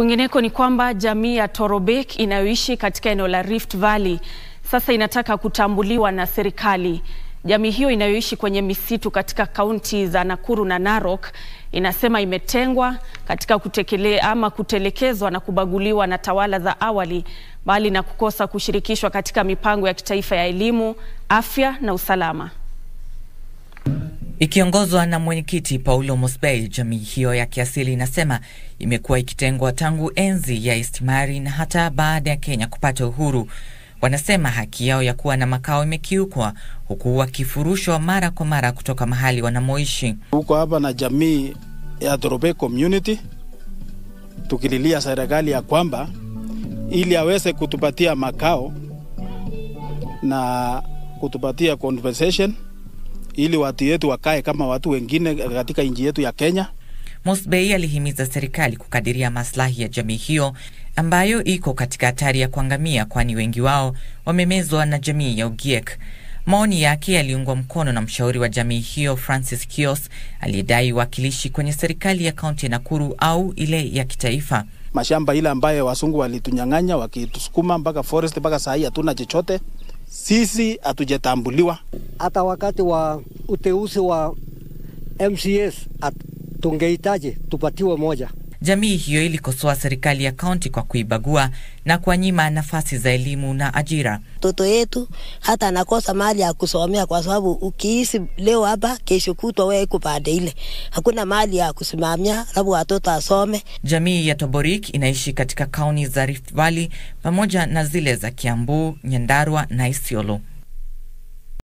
Kwingineko ni kwamba jamii ya Torobek inayoishi katika eneo la Rift Valley sasa inataka kutambuliwa na serikali. Jamii hiyo inayoishi kwenye misitu katika kaunti za Nakuru na Narok inasema imetengwa katika kutekele, ama kutelekezwa na kubaguliwa na tawala za awali mbali na kukosa kushirikishwa katika mipango ya kitaifa ya elimu, afya na usalama. Ikiongozwa na mwenyekiti Paulo Mosbey, jamii hiyo ya kiasili inasema imekuwa ikitengwa tangu enzi ya istimari na hata baada ya Kenya kupata uhuru. Wanasema haki yao ya kuwa na makao imekiukwa, huku wakifurushwa mara kwa mara kutoka mahali wanamoishi. Huko hapa na jamii ya Torobek community tukililia serikali ya kwamba ili aweze kutupatia makao na kutupatia compensation ili watu yetu wakae kama watu wengine katika nchi yetu ya Kenya. Mosbey alihimiza serikali kukadiria maslahi ya jamii hiyo ambayo iko katika hatari ya kuangamia, kwani wengi wao wamemezwa na jamii ya Ogiek. Maoni yake yaliungwa mkono na mshauri wa jamii hiyo Francis Kios aliyedai uwakilishi kwenye serikali ya kaunti ya Nakuru au ile ya kitaifa. Mashamba ile ambayo wasungu walitunyang'anya wakitusukuma mpaka forest, mpaka saa hii hatuna chochote, sisi hatujatambuliwa. Hata wakati wa uteuzi wa MCS tungehitaji tupatiwe moja. Jamii hiyo ilikosoa serikali ya kaunti kwa kuibagua na kuwanyima nafasi za elimu na ajira. Mtoto yetu hata anakosa mahali ya kusomea, kwa sababu ukiisi leo hapa, kesho kutwa wewe iko pande ile, hakuna mahali ya kusimamia, labda watoto asome. Jamii ya Toborik inaishi katika kaunti za Rift Valley pamoja na zile za Kiambu, Nyandarua na Isiolo.